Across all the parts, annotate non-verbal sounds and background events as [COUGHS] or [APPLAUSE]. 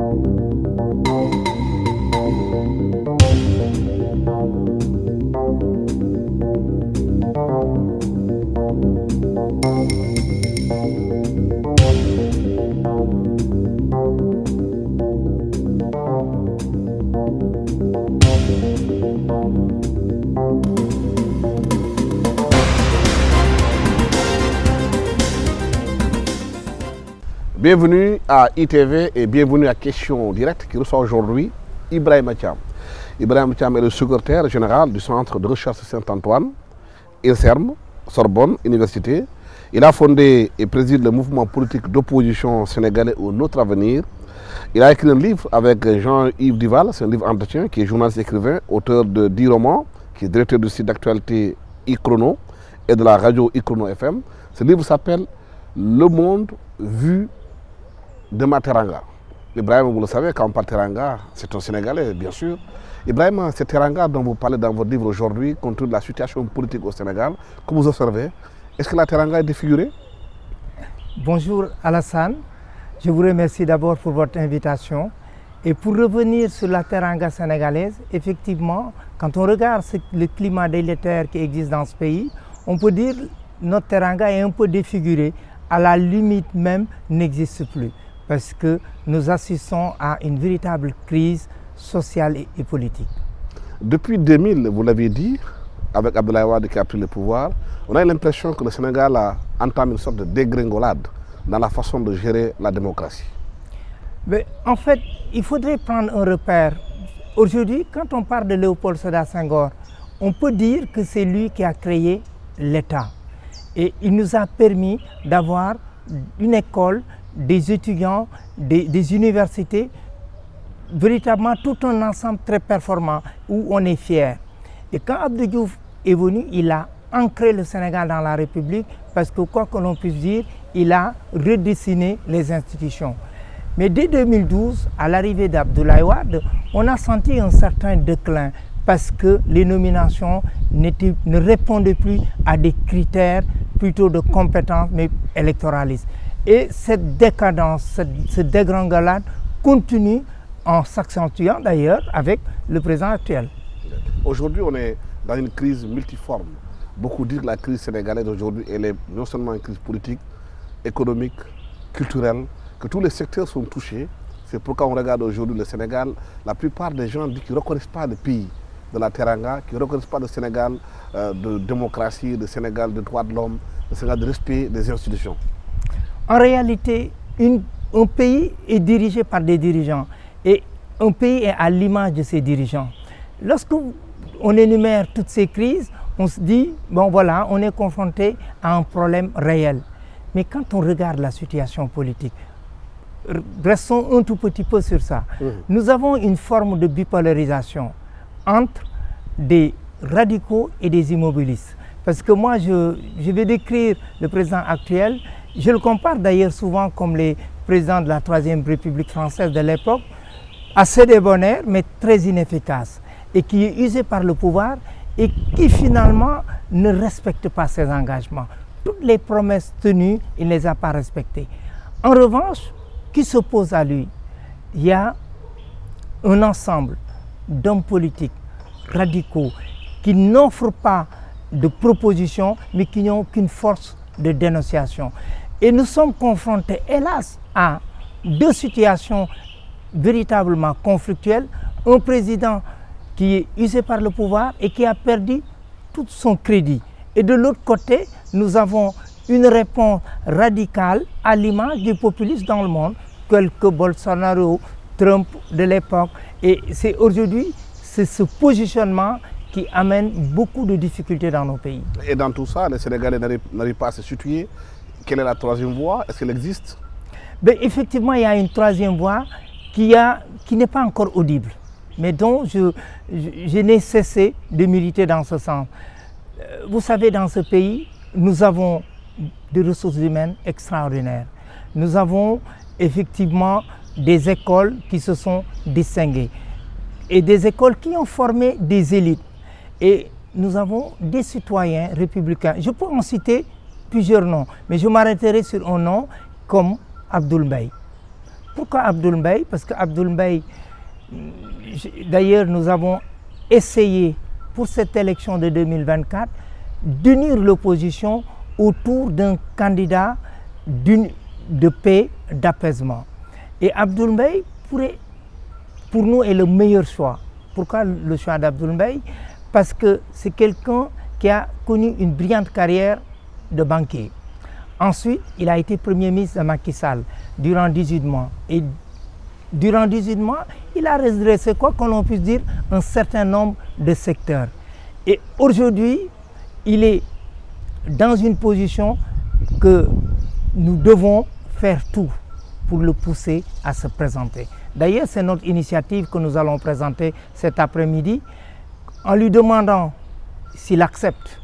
Música Bienvenue à ITV et bienvenue à Question Directe qui reçoit aujourd'hui Ibrahim Thiam. Ibrahim Thiam est le secrétaire général du Centre de recherche Saint-Antoine, IRSERM, Sorbonne, Université. Il a fondé et préside le mouvement politique d'opposition sénégalais au Notre Avenir. Il a écrit un livre avec Jean-Yves Duval, c'est un livre entretien, qui est journaliste écrivain, auteur de 10 romans, qui est directeur du site d'actualité iChrono et de la radio iChrono FM. Ce livre s'appelle Le monde vu de Materanga. Ibrahim, vous le savez, quand on parle Teranga, c'est un Sénégalais, bien sûr. Ibrahim, c'est Teranga dont vous parlez dans votre livre aujourd'hui, de la situation politique au Sénégal, que vous observez? Est-ce que la Teranga est défigurée? Bonjour Alassane, je vous remercie d'abord pour votre invitation. Et pour revenir sur la Teranga sénégalaise, effectivement, quand on regarde le climat délétère qui existe dans ce pays, on peut dire que notre Teranga est un peu défiguré, à la limite même n'existe plus parce que nous assistons à une véritable crise sociale et, politique. Depuis 2000, vous l'avez dit, avec Abdoulaye Wade qui a pris le pouvoir, on a l'impression que le Sénégal a entamé une sorte de dégringolade dans la façon de gérer la démocratie. Mais en fait, il faudrait prendre un repère. Aujourd'hui, quand on parle de Léopold Sédar Senghor, on peut dire que c'est lui qui a créé l'État. Et il nous a permis d'avoir une école des étudiants, des, universités, véritablement tout un ensemble très performant où on est fier. Et quand Abdou Diouf est venu, il a ancré le Sénégal dans la République parce que quoi que l'on puisse dire, il a redessiné les institutions. Mais dès 2012, à l'arrivée d'Abdoulaye Wade, on a senti un certain déclin parce que les nominations ne répondaient plus à des critères plutôt de compétences mais électoralistes. Et cette décadence, cette, dégringolade continue en s'accentuant d'ailleurs avec le président actuel. Aujourd'hui, on est dans une crise multiforme. Beaucoup disent que la crise sénégalaise aujourd'hui, elle est non seulement une crise politique, économique, culturelle, que tous les secteurs sont touchés. C'est pourquoi on regarde aujourd'hui le Sénégal, la plupart des gens disent qu'ils ne reconnaissent pas le pays de la Teranga, qui ne reconnaissent pas le Sénégal euh, de démocratie, le Sénégal de droits de l'homme, le Sénégal de respect des institutions. En réalité, un pays est dirigé par des dirigeants et un pays est à l'image de ses dirigeants. Lorsque on énumère toutes ces crises, on se dit, bon voilà, on est confronté à un problème réel. Mais quand on regarde la situation politique, restons un tout petit peu sur ça. Mmh. Nous avons une forme de bipolarisation entre des radicaux et des immobilistes. Parce que moi, je, je vais décrire le président actuel je le compare d'ailleurs souvent comme les présidents de la Troisième République française de l'époque, assez débonnaire mais très inefficace et qui est usé par le pouvoir et qui finalement ne respecte pas ses engagements. Toutes les promesses tenues, il ne les a pas respectées. En revanche, qui s'oppose à lui? Il y a un ensemble d'hommes politiques radicaux qui n'offrent pas de propositions mais qui n'ont qu'une force de dénonciation. Et nous sommes confrontés, hélas, à deux situations véritablement conflictuelles. Un président qui est usé par le pouvoir et qui a perdu tout son crédit. Et de l'autre côté, nous avons une réponse radicale à l'image du populisme dans le monde, tel que Bolsonaro, Trump de l'époque. Et c'est aujourd'hui, ce positionnement qui amène beaucoup de difficultés dans nos pays. Et dans tout ça, les Sénégalais n'arrivent pas à se situer. Quelle est la troisième voie? Est-ce qu'elle existe? Ben, Effectivement, il y a une troisième voie qui, qui n'est pas encore audible, mais dont je, je, n'ai cessé de militer dans ce sens. Euh, vous savez, dans ce pays, nous avons des ressources humaines extraordinaires. Nous avons effectivement des écoles qui se sont distinguées et des écoles qui ont formé des élites. Et nous avons des citoyens républicains. Je peux en citer plusieurs noms, mais je m'arrêterai sur un nom comme Abdoul Mbaye. Pourquoi Abdoul Mbaye? Parce que Abdoul Mbaye, d'ailleurs, nous avons essayé pour cette élection de 2024 d'unir l'opposition autour d'un candidat de paix, d'apaisement. Et Abdoul Mbaye pourrait, pour nous, est le meilleur choix. Pourquoi le choix d'Abdoul Mbaye? Parce que c'est quelqu'un qui a connu une brillante carrière de banquier. Ensuite, il a été Premier ministre de Macky Sall durant 18 mois. Et durant 18 mois, il a redressé quoi qu'on l'on puisse dire un certain nombre de secteurs. Et aujourd'hui, il est dans une position que nous devons faire tout pour le pousser à se présenter. D'ailleurs, c'est notre initiative que nous allons présenter cet après-midi en lui demandant s'il accepte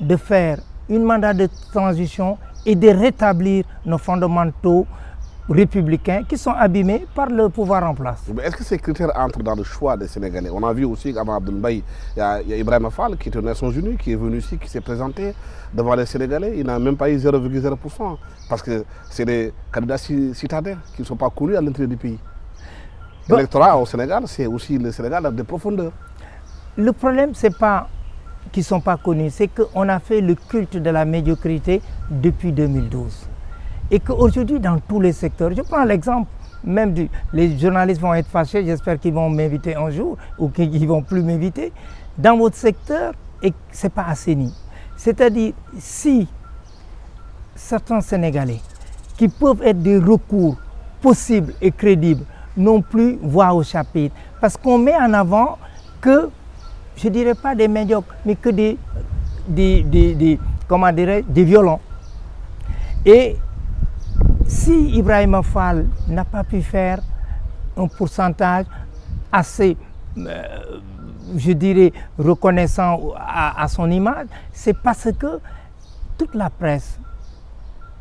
de faire une mandat de transition et de rétablir nos fondamentaux républicains qui sont abîmés par le pouvoir en place. Est-ce que ces critères entrent dans le choix des Sénégalais? On a vu aussi qu'avant Abdoul Mbaye, il y, a, il y a Ibrahim Fall qui est aux Nations Unies, qui est venu ici, qui s'est présenté devant les Sénégalais. Il n'a même pas eu 0,0% parce que c'est des candidats citadins qui ne sont pas connus à l'intérieur du pays. L'électorat au Sénégal, c'est aussi le Sénégal de profondeur. Le problème, ce n'est pas qu'ils ne sont pas connus, c'est qu'on a fait le culte de la médiocrité depuis 2012. Et qu'aujourd'hui, dans tous les secteurs, je prends l'exemple même du... Les journalistes vont être fâchés, j'espère qu'ils vont m'inviter un jour ou qu'ils ne vont plus m'inviter. Dans votre secteur, ce n'est pas assaini. C'est-à-dire, si certains Sénégalais qui peuvent être des recours possibles et crédibles non plus voient au chapitre, parce qu'on met en avant que je ne dirais pas des médiocres, mais que des, des, des, des comment dirais, des violents. Et si Ibrahim Fall n'a pas pu faire un pourcentage assez, euh, je dirais, reconnaissant à, à son image, c'est parce que toute la presse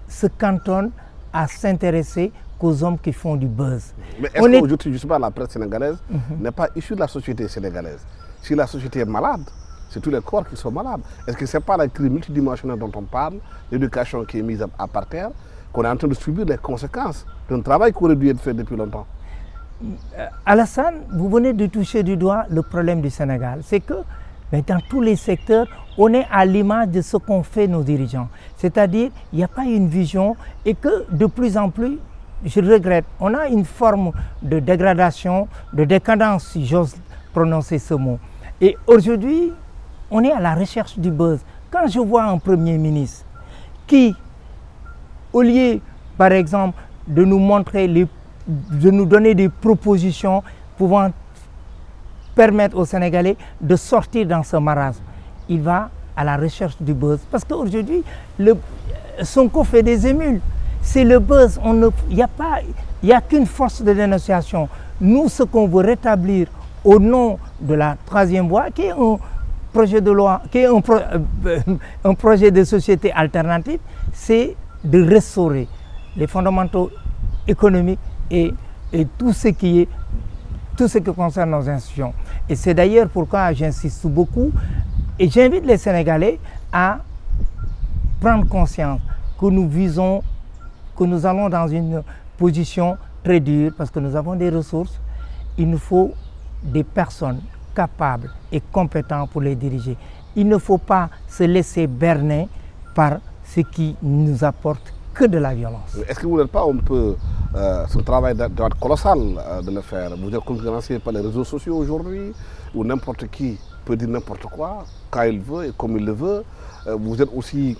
se cantonne à s'intéresser qu'aux hommes qui font du buzz. Mais est-ce qu'aujourd'hui, justement, la presse sénégalaise mm -hmm. n'est pas issue de la société sénégalaise? Si la société est malade, c'est tous les corps qui sont malades. Est-ce que ce n'est pas la crise multidimensionnelle dont on parle, l'éducation qui est mise à, à par terre, qu'on est en train de subir les conséquences d'un travail qui aurait dû être fait depuis longtemps? Alassane, vous venez de toucher du doigt le problème du Sénégal. C'est que dans tous les secteurs, on est à l'image de ce qu'ont fait nos dirigeants. C'est-à-dire, il n'y a pas une vision et que de plus en plus, je regrette, on a une forme de dégradation, de décadence, si j'ose prononcer ce mot. Et aujourd'hui, on est à la recherche du buzz. Quand je vois un Premier ministre qui, au lieu, par exemple, de nous montrer, les, de nous donner des propositions pouvant permettre aux Sénégalais de sortir dans ce marasme, il va à la recherche du buzz. Parce qu'aujourd'hui, Sonko fait des émules. C'est le buzz. Il n'y a, a qu'une force de dénonciation. Nous, ce qu'on veut rétablir au nom de la troisième voie, qui est un projet de loi, qui est un, euh, [LAUGHS] projet de société alternative, c'est de restaurer les fondamentaux économiques et, et tout ce qui est tout ce qui concerne nos institutions. Et c'est d'ailleurs pourquoi j'insiste beaucoup et j'invite les Sénégalais à prendre conscience que nous visons, que nous allons dans une position très dure parce que nous avons des ressources. Il nous faut des personnes capables et compétentes pour les diriger. Il ne faut pas se laisser berner par ce qui nous apporte que de la violence. Est-ce que vous n'êtes pas un peu... Euh, ce travail doit être colossal euh, de le faire? Vous êtes concurrencé par les réseaux sociaux aujourd'hui, où n'importe qui peut dire n'importe quoi, quand il veut et comme il le veut. Euh, vous êtes aussi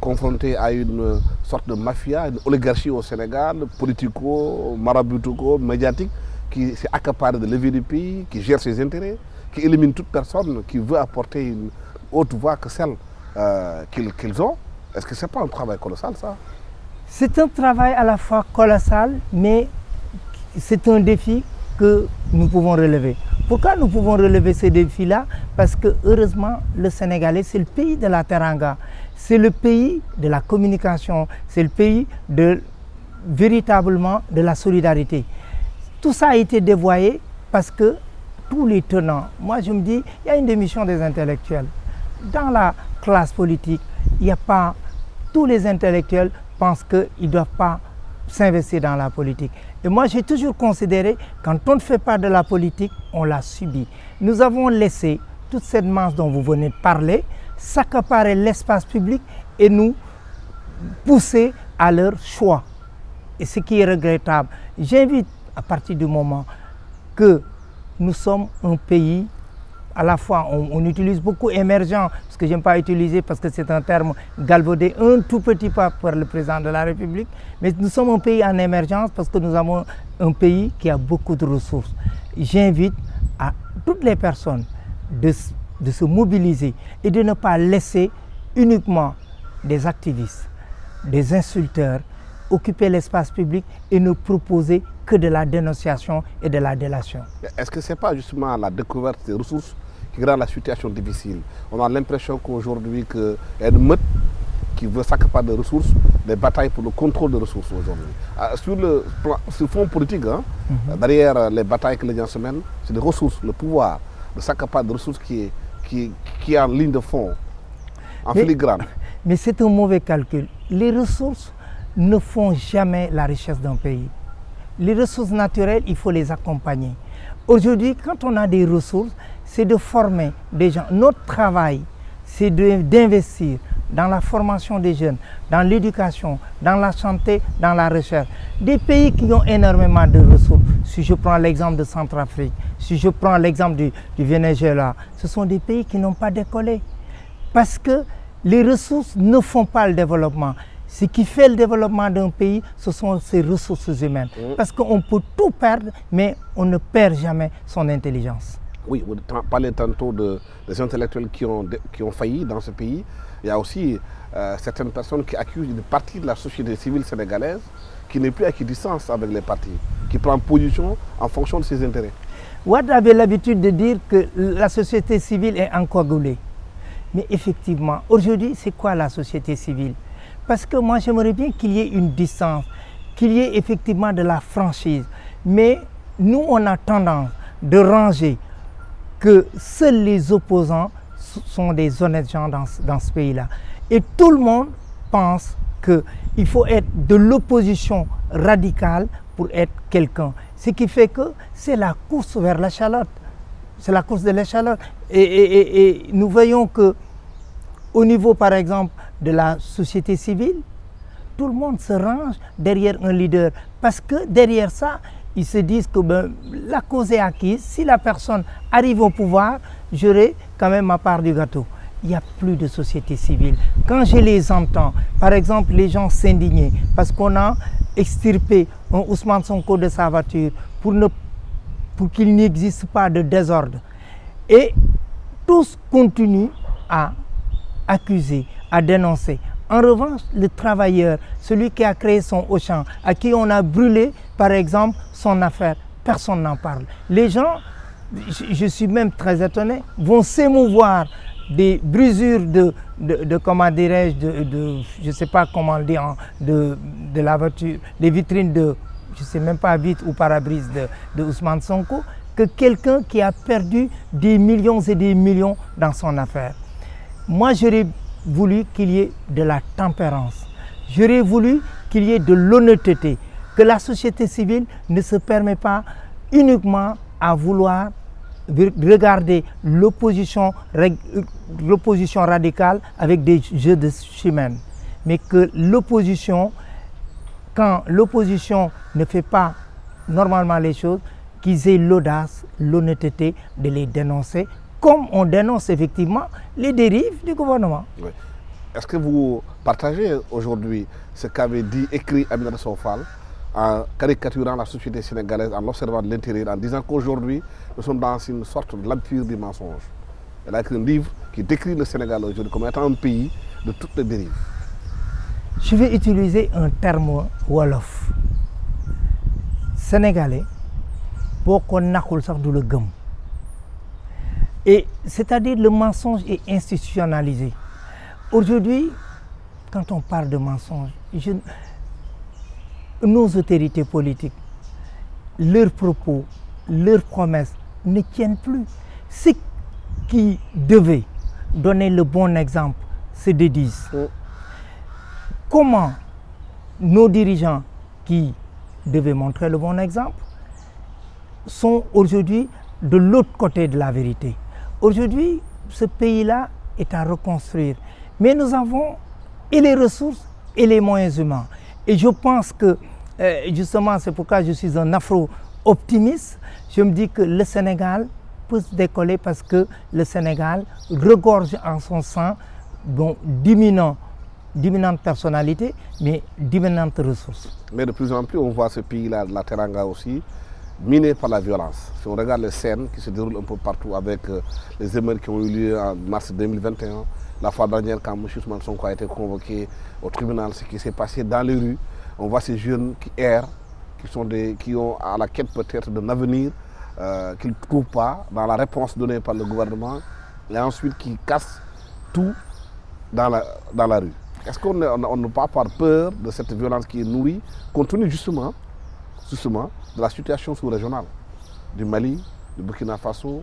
confronté à une sorte de mafia, une oligarchie au Sénégal, politico, maraboutico, médiatique, qui s'est accaparée de levier du pays, qui gère ses intérêts, qui élimine toute personne qui veut apporter une autre voix que celle qu'ils qu ont. Est-ce que ce n'est pas un travail colossal, ça? C'est un travail à la fois colossal, mais c'est un défi que nous pouvons relever. Pourquoi nous pouvons relever ce défi-là? Parce que, heureusement, le Sénégalais, c'est le pays de la teranga. C'est le pays de la communication. C'est le pays véritablement de la solidarité. Tout ça a été dévoyé parce que tous les tenants, moi je me dis, il y a une démission des intellectuels. Dans la classe politique, il n'y a pas tous les intellectuels pensent qu'ils ne doivent pas s'investir dans la politique. Et moi, j'ai toujours considéré, quand on ne fait pas de la politique, on la subit. Nous avons laissé toute cette masse dont vous venez de parler s'accaparer l'espace public et nous pousser à leur choix. Et ce qui est regrettable. J'invite à partir du moment que nous sommes un pays à la fois, on, utilise beaucoup émergent, ce que j'aime pas utiliser parce que c'est un terme galvaudé un tout petit pas par le président de la République, mais nous sommes un pays en émergence parce que nous avons un pays qui a beaucoup de ressources. J'invite à toutes les personnes de, de se mobiliser et de ne pas laisser uniquement des activistes, des insulteurs occuper l'espace public et ne proposer que de la dénonciation et de la délation. Est-ce que ce n'est pas justement la découverte des ressources qui rend la situation difficile? On a l'impression qu'aujourd'hui, qu'il y a une meute qui veut s'accaparer de ressources, des batailles pour le contrôle des ressources aujourd'hui. Euh, sur, le, plan- sur le fond politique, hein, derrière euh, les batailles que les gens se mènent, c'est des ressources, le pouvoir de s'accaparer de ressources qui est, qui, qui est en ligne de fond, en Mais- filigrane. [LAUGHS] Mais c'est un mauvais calcul. Les ressources ne font jamais la richesse d'un pays. Les ressources naturelles, il faut les accompagner. Aujourd'hui, quand on a des ressources, c'est de former des gens. Notre travail, c'est d'investir dans la formation des jeunes, dans l'éducation, dans la santé, dans la recherche. Des pays qui ont énormément de ressources. Si je prends l'exemple de Centrafrique, si je prends l'exemple du, du Venezuela, ce sont des pays qui n'ont pas décollé. Parce que les ressources ne font pas le développement. Ce qui fait le développement d'un pays, ce sont ses ressources humaines. Parce qu'on peut tout perdre, mais on ne perd jamais son intelligence. Oui, vous parlez tantôt de, des intellectuels qui ont, qui ont failli dans ce pays. Il y a aussi euh, certaines personnes qui accusent une partie de la société civile sénégalaise qui n'est plus à équidistance avec les partis, qui prend position en fonction de ses intérêts. Watt avait l'habitude de dire que la société civile est encoagulée. Mais effectivement, aujourd'hui, c'est quoi la société civile? Parce que moi, j'aimerais bien qu'il y ait une distance, qu'il y ait effectivement de la franchise. Mais nous, on a tendance de ranger que seuls les opposants sont des honnêtes gens dans, dans ce pays-là. Et tout le monde pense qu'il faut être de l'opposition radicale pour être quelqu'un. Ce qui fait que c'est la course vers la chalotte. C'est la course de l'échalote. Et- et nous voyons que au niveau, par exemple, de la société civile, tout le monde se range derrière un leader. Parce que derrière ça, ils se disent que ben, la cause est acquise. Si la personne arrive au pouvoir, j'aurai quand même ma part du gâteau. Il n'y a plus de société civile. Quand je les entends, par exemple, les gens s'indigner parce qu'on a extirpé un Ousmane Sonko de sa voiture pour, pour qu'il n'existe pas de désordre. Et tous continuent à accuser, à dénoncer. En revanche, le travailleur, celui qui a créé son Auchan, à qui on a brûlé, par exemple, son affaire, personne n'en parle. Les gens, je, suis même très étonné, vont s'émouvoir des brisures de, de, comment dirais-je, de, de- je sais pas comment dire, de, de la voiture, des vitrines de, je ne sais même pas, vitre ou parabrise de, de Ousmane Sonko, que quelqu'un qui a perdu des millions et des millions dans son affaire. Moi, j'aurais voulu qu'il y ait de la tempérance. J'aurais voulu qu'il y ait de l'honnêteté. Que la société civile ne se permet pas uniquement à vouloir regarder l'opposition reg- l'opposition radicale avec des jeux de chimène. Mais que l'opposition, quand l'opposition ne fait pas normalement les choses, qu'ils aient l'audace, l'honnêteté de les dénoncer, comme on dénonce effectivement les dérives du gouvernement. Oui. Est-ce que vous partagez aujourd'hui ce qu'avait dit, écrit Aminata Sofal en caricaturant la société sénégalaise, en observant de l'intérieur, en disant qu'aujourd'hui, nous sommes dans une sorte de l'empire du mensonge. Elle a écrit un livre qui décrit le Sénégal aujourd'hui comme étant un pays de toutes les dérives. Je vais utiliser un terme wolof. Sénégalais, boo ko naxul sax du la gëm. Et c'est-à-dire le mensonge est institutionnalisé. Aujourd'hui, quand on parle de mensonge, je- nos autorités politiques, leurs propos, leurs promesses ne tiennent plus. Ce qui devait donner le bon exemple se dédisent. Comment nos dirigeants qui devaient montrer le bon exemple, sont aujourd'hui de l'autre côté de la vérité? Aujourd'hui, ce pays-là est à reconstruire. Mais nous avons et les ressources et les moyens humains. Et je pense que, euh, justement, c'est pourquoi je suis un afro-optimiste. Je me dis que le Sénégal peut se décoller parce que le Sénégal regorge en son sein bon, d'imminentes personnalités, mais d'imminentes ressources. Mais de plus en plus, on voit ce pays-là, la Teranga aussi, miné par la violence. Si on regarde les scènes qui se déroulent un peu partout avec euh, les émeutes qui ont eu lieu en mars 2021, la fois dernière quand M. Ousmane Sonko a été convoqué au tribunal, ce qui s'est passé dans les rues, on voit ces jeunes qui errent, qui, sont qui ont à la quête peut-être d'un avenir euh, qu'ils ne trouvent pas dans la réponse donnée par le gouvernement, et ensuite qui cassent tout dans la, dans la rue. Est-ce qu'on n'a pas par peur de cette violence qui est nourrie, compte tenu justement, justement de la situation sous-régionale du Mali, du Burkina Faso,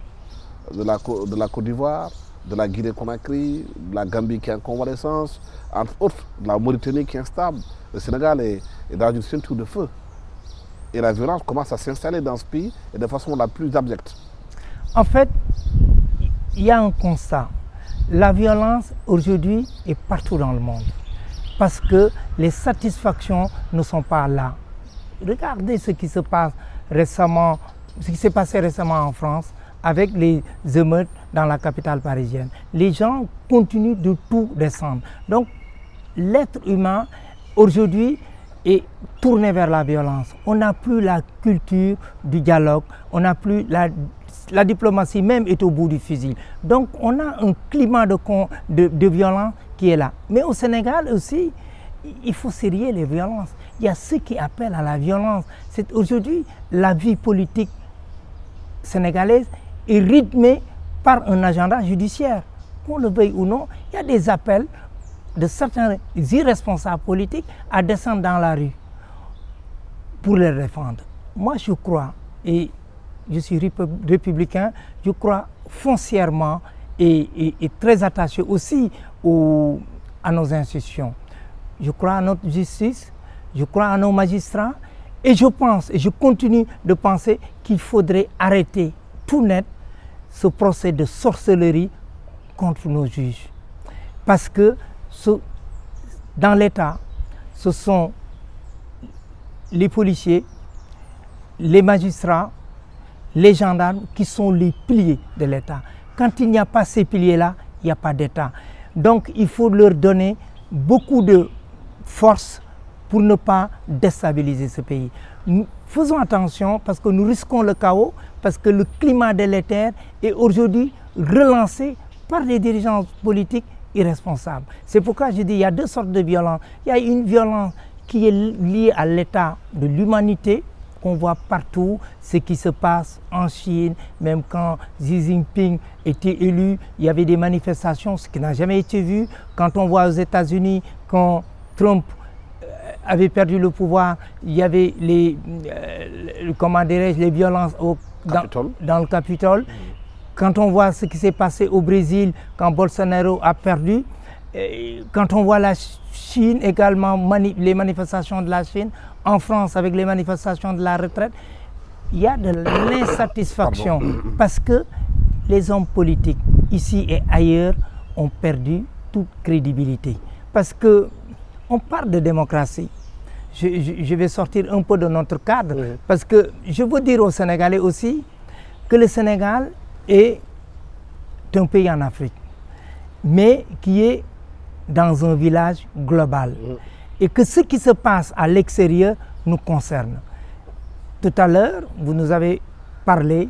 de la, de la Côte d'Ivoire, de la Guinée-Conakry, de la Gambie qui est en convalescence, entre autres, de la Mauritanie qui est instable. Le Sénégal est, est dans une ceinture de feu. Et la violence commence à s'installer dans ce pays et de façon la plus abjecte. En fait, il y a un constat. La violence aujourd'hui est partout dans le monde parce que les satisfactions ne sont pas là. Regardez ce qui se passe récemment, s'est passé récemment en France avec les émeutes dans la capitale parisienne. Les gens continuent de tout descendre. Donc, l'être humain aujourd'hui est tourné vers la violence. On n'a plus la culture du dialogue, on n'a plus la, diplomatie même est au bout du fusil. Donc, on a un climat de, de, de violence qui est là. Mais au Sénégal aussi, il faut serrer les violences. Il y a ceux qui appellent à la violence. Aujourd'hui la vie politique sénégalaise est rythmée par un agenda judiciaire. Qu'on le veuille ou non, il y a des appels de certains irresponsables politiques à descendre dans la rue pour les défendre. Moi, je crois, et je suis républicain, je crois foncièrement et, et, très attaché aussi au, à nos institutions. Je crois à notre justice, je crois à nos magistrats, et je pense, et je continue de penser qu'il faudrait arrêter tout net ce procès de sorcellerie contre nos juges. Parce que dans l'État, ce sont les policiers, les magistrats, les gendarmes qui sont les piliers de l'État. Quand il n'y a pas ces piliers-là, il n'y a pas d'État. Donc il faut leur donner beaucoup de force pour ne pas déstabiliser ce pays. Faisons attention parce que nous risquons le chaos, parce que le climat délétère est aujourd'hui relancé par des dirigeants politiques irresponsables. C'est pourquoi je dis qu'il y a deux sortes de violence. Il y a une violence qui est liée à l'état de l'humanité, qu'on voit partout, ce qui se passe en Chine, même quand Xi Jinping était élu, il y avait des manifestations, ce qui n'a jamais été vu. Quand on voit aux États-Unis, quand Trump avait perdu le pouvoir, il y avait les, euh, comment les violences au, dans, dans, le Capitole. Mmh. Quand on voit ce qui s'est passé au Brésil, quand Bolsonaro a perdu, et quand on voit la Chine également, mani les manifestations de la Chine, en France avec les manifestations de la retraite, il y a de l'insatisfaction [COUGHS] parce que les hommes politiques, ici et ailleurs, ont perdu toute crédibilité. Parce que on parle de démocratie. Je, je, je, vais sortir un peu de notre cadre oui. parce que je veux dire aux Sénégalais aussi que le Sénégal est un pays en Afrique, mais qui est dans un village global. Oui. Et que ce qui se passe à l'extérieur nous concerne. Tout à l'heure, vous nous avez parlé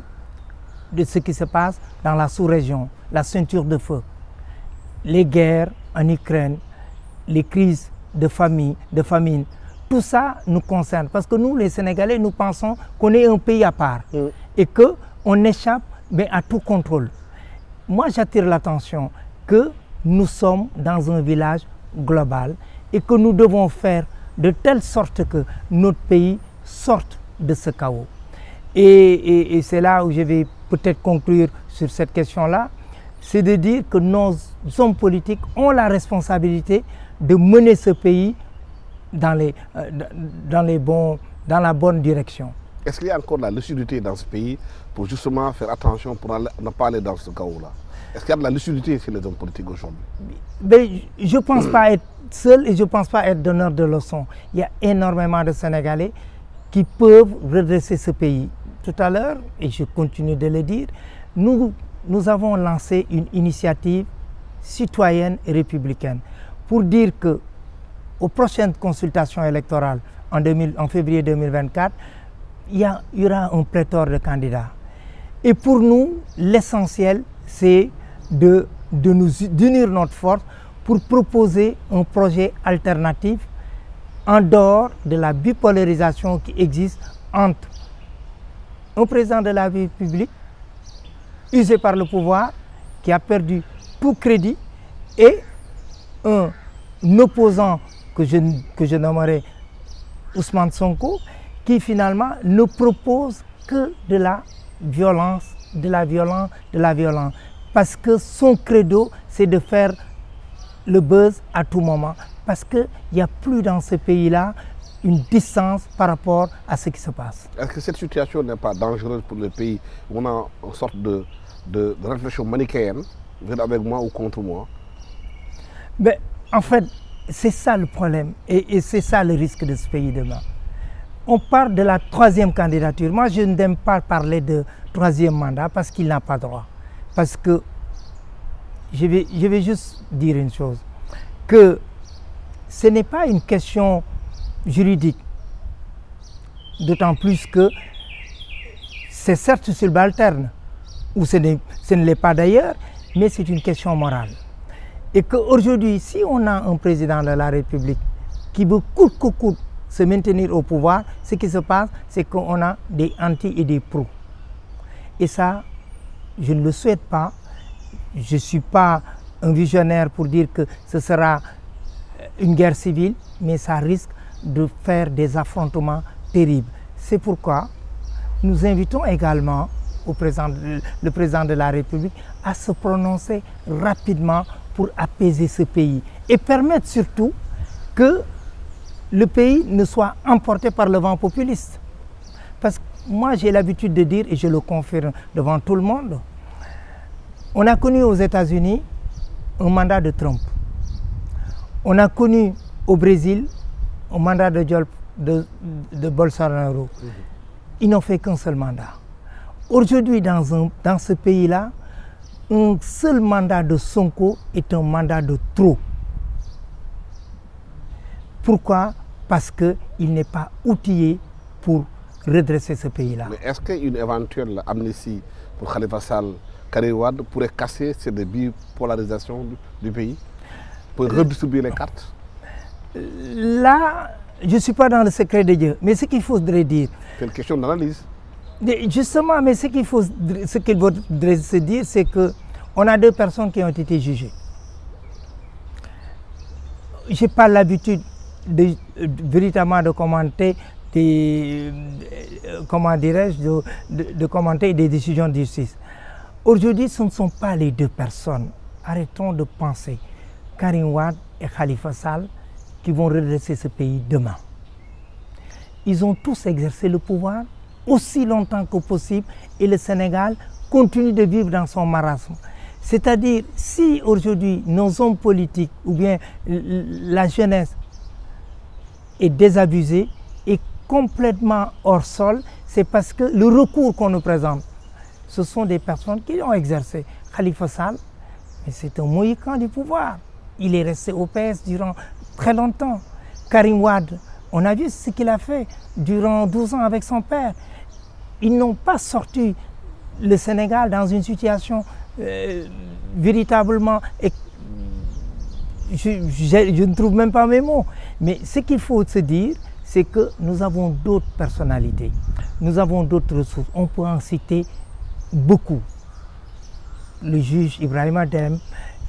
de ce qui se passe dans la sous-région, la ceinture de feu, les guerres en Ukraine, les crises de famille, de famine. Tout ça nous concerne parce que nous, les Sénégalais, nous pensons qu'on est un pays à part mmh. et qu'on échappe mais à tout contrôle. Moi, j'attire l'attention que nous sommes dans un village global et que nous devons faire de telle sorte que notre pays sorte de ce chaos. Et, et, et c'est là où je vais peut-être conclure sur cette question-là, c'est de dire que nos hommes politiques ont la responsabilité de mener ce pays dans, les, euh, dans, les bons, dans la bonne direction. Est-ce qu'il y a encore la lucidité dans ce pays pour justement faire attention pour ne pas aller dans ce chaos-là? Est-ce qu'il y a de la lucidité chez les hommes politiques aujourd'hui? Je ne pense pas être seul et je ne pense pas être donneur de leçons. Il y a énormément de Sénégalais qui peuvent redresser ce pays. Tout à l'heure, et je continue de le dire, nous, nous avons lancé une initiative citoyenne et républicaine pour dire que aux prochaines consultations électorales en, 2000, en février 2024, il y, aura un pléthore de candidats. Et pour nous, l'essentiel, c'est de nous d'unir notre force pour proposer un projet alternatif en dehors de la bipolarisation qui existe entre un président de la République usé par le pouvoir, qui a perdu tout crédit, et un opposant que je, que je nommerai Ousmane Sonko, qui finalement ne propose que de la violence, de la violence, de la violence. Parce que son credo, c'est de faire le buzz à tout moment. Parce qu'il n'y a plus dans ce pays-là une distance par rapport à ce qui se passe. Est-ce que cette situation n'est pas dangereuse pour le pays? Où on a une sorte de, de, de réflexion manichéenne, avec moi ou contre moi Mais, En fait, c'est ça le problème et, et c'est ça le risque de ce pays demain. On parle de la troisième candidature. Moi, je n'aime pas parler de troisième mandat parce qu'il n'a pas droit. Parce que je vais, je vais juste dire une chose, que ce n'est pas une question juridique. D'autant plus que c'est certes subalterne, ou ce, ce ne l'est pas d'ailleurs, mais c'est une question morale. Et qu'aujourd'hui, si on a un président de la République qui veut coûte que coûte se maintenir au pouvoir, ce qui se passe, c'est qu'on a des anti et des pros. Et ça, je ne le souhaite pas. Je ne suis pas un visionnaire pour dire que ce sera une guerre civile, mais ça risque de faire des affrontements terribles. C'est pourquoi nous invitons également le président de la République à se prononcer rapidement pour apaiser ce pays et permettre surtout que le pays ne soit emporté par le vent populiste. Parce que moi j'ai l'habitude de dire, et je le confirme devant tout le monde, on a connu aux États-Unis un mandat de Trump. On a connu au Brésil un mandat de, de, de Bolsonaro. Ils n'ont fait qu'un seul mandat. Aujourd'hui, dans, dans ce pays-là, un seul mandat de Sonko est un mandat de trop. Pourquoi? Parce qu'il n'est pas outillé pour redresser ce pays-là. Mais est-ce qu'une éventuelle amnistie pour Khalifa Sall, Karim pourrait casser cette bipolarisation du, du pays? Pour redistribuer les cartes? Là, je ne suis pas dans le secret de Dieu. Mais ce qu'il faudrait dire... C'est une question d'analyse. Justement, mais ce qu'il faut, ce qu'il faudrait se dire, c'est que on a deux personnes qui ont été jugées. Je n'ai pas l'habitude de, de, véritablement de commenter des, comment dirais-je, de, de, de, commenter des décisions de justice. Aujourd'hui, ce ne sont pas les deux personnes. Arrêtons de penser Karim Wade et Khalifa Sall qui vont redresser ce pays demain. Ils ont tous exercé le pouvoir aussi longtemps que possible et le Sénégal continue de vivre dans son marasme. C'est-à-dire, si aujourd'hui nos hommes politiques ou bien la jeunesse est désabusée, est complètement hors sol, c'est parce que le recours qu'on nous présente, ce sont des personnes qui ont exercé. Khalifa Sall, c'est un mohican du pouvoir. Il est resté au PS durant très longtemps. Karim Wade, on a vu ce qu'il a fait durant 12 ans avec son père. Ils n'ont pas sorti le Sénégal dans une situation euh, véritablement... Je, je, je, ne trouve même pas mes mots. Mais ce qu'il faut se dire, c'est que nous avons d'autres personnalités. Nous avons d'autres ressources. On peut en citer beaucoup. Le juge Ibrahim Adem,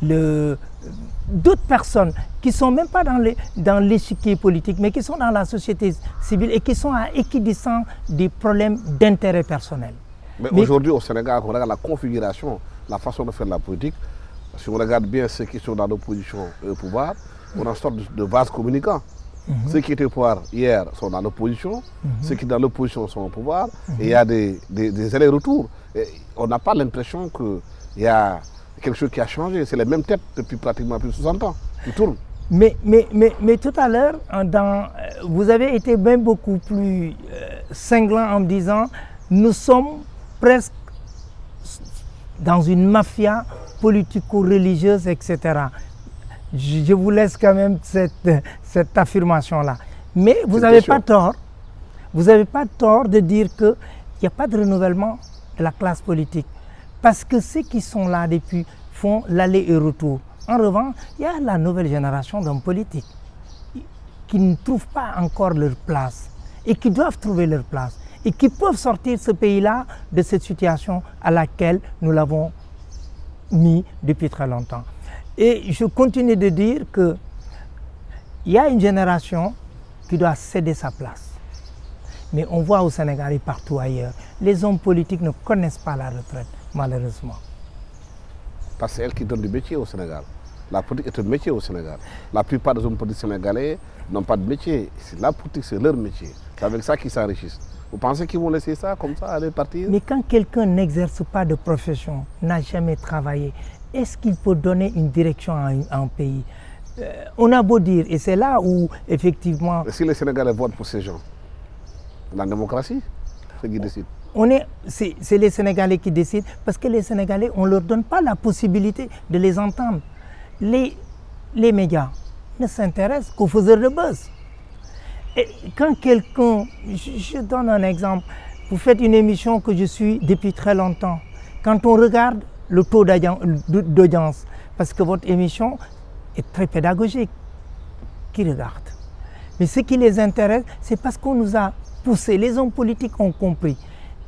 d'autres personnes qui ne sont même pas dans l'échiquier dans politique, mais qui sont dans la société civile et qui sont à équidistance des problèmes d'intérêt personnel. Mais, mais aujourd'hui, au Sénégal, on regarde la configuration, la façon de faire de la politique. Si on regarde bien ceux qui sont dans l'opposition et au pouvoir, on a une sorte de, vase communicant. Ceux qui étaient au pouvoir hier sont dans l'opposition, ceux qui sont dans l'opposition sont au pouvoir, et il y a des, des, des allers-retours. Et On n'a pas l'impression qu'il y a quelque chose qui a changé. C'est les mêmes têtes depuis pratiquement plus de 60 ans tournent. Mais, mais, mais, mais tout à l'heure, euh, vous avez été même beaucoup plus euh, cinglant en me disant nous sommes presque dans une mafia politico-religieuse, etc. Je, je vous laisse quand même cette, [LAUGHS] cette affirmation-là. Mais vous n'avez pas tort. Vous n'avez pas tort de dire qu'il n'y a pas de renouvellement de la classe politique. Parce que ceux qui sont là depuis font l'aller et retour. En revanche, il y a la nouvelle génération d'hommes politiques qui ne trouvent pas encore leur place et qui doivent trouver leur place et qui peuvent sortir ce pays-là de cette situation à laquelle nous l'avons mis depuis très longtemps. Et je continue de dire que il y a une génération qui doit céder sa place. Mais on voit au Sénégal et partout ailleurs, les hommes politiques ne connaissent pas la retraite, malheureusement. Parce que c'est elle qui donne du métier au Sénégal. La politique est un métier au Sénégal. La plupart des hommes politiques sénégalais n'ont pas de métier. La politique, c'est leur métier. C'est avec ça qu'ils s'enrichissent. Vous pensez qu'ils vont laisser ça comme ça, aller partir? Mais quand quelqu'un n'exerce pas de profession, n'a jamais travaillé, est-ce qu'il peut donner une direction à un, pays? Euh, On a beau dire, et c'est là où effectivement Et si les Sénégalais votent pour ces gens? La démocratie, c'est qui décide. On est, c'est, les Sénégalais qui décident, parce que les Sénégalais, on ne leur donne pas la possibilité de les entendre. Les, les médias ne s'intéressent qu'aux faiseurs de buzz. Et quand quelqu'un, je, je donne un exemple, vous faites une émission que je suis depuis très longtemps. Quand on regarde le taux d'audien- d'audience, parce que votre émission est très pédagogique, qui regardent mais ce qui les intéresse, c'est parce qu'on nous a poussé, les hommes politiques ont compris.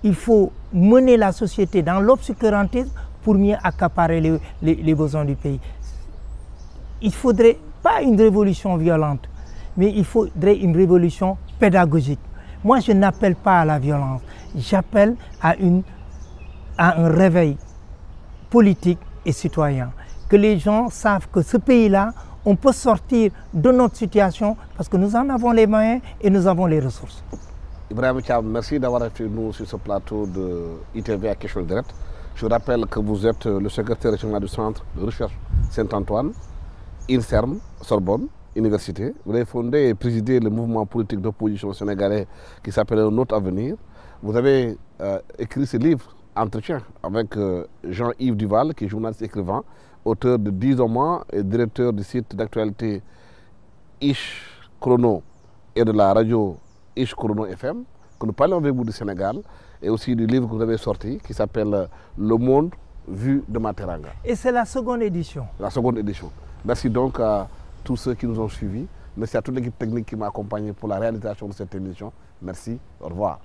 Il faut mener la société dans l'obscurantisme pour mieux accaparer les, besoins du pays. Il faudrait pas une révolution violente, mais il faudrait une révolution pédagogique. Moi, je n'appelle pas à la violence, j'appelle à, à un réveil politique et citoyen. Que les gens savent que ce pays-là, on peut sortir de notre situation parce que nous en avons les moyens et nous avons les ressources. Ibrahim Thiam, merci d'avoir été nous sur ce plateau de ITV à question directe. Je rappelle que vous êtes le secrétaire régional du Centre de recherche Saint-Antoine, INSERM, Sorbonne, Université. Vous avez fondé et présidé le mouvement politique d'opposition sénégalais qui s'appelle Un autre avenir. Vous avez euh, écrit ce livre, Entretien, avec euh, Jean-Yves Duval, qui est journaliste écrivain, auteur de 10 romans et directeur du site d'actualité Ish Chrono et de la radio Ish Chrono FM, que nous parlons avec vous du Sénégal, et aussi du livre que vous avez sorti qui s'appelle euh, Le monde vu de Materanga, Et c'est la seconde édition. la seconde édition. Merci donc à tous ceux qui nous ont suivis. Merci à toute l'équipe technique qui m'a accompagné pour la réalisation de cette émission. Merci, au revoir.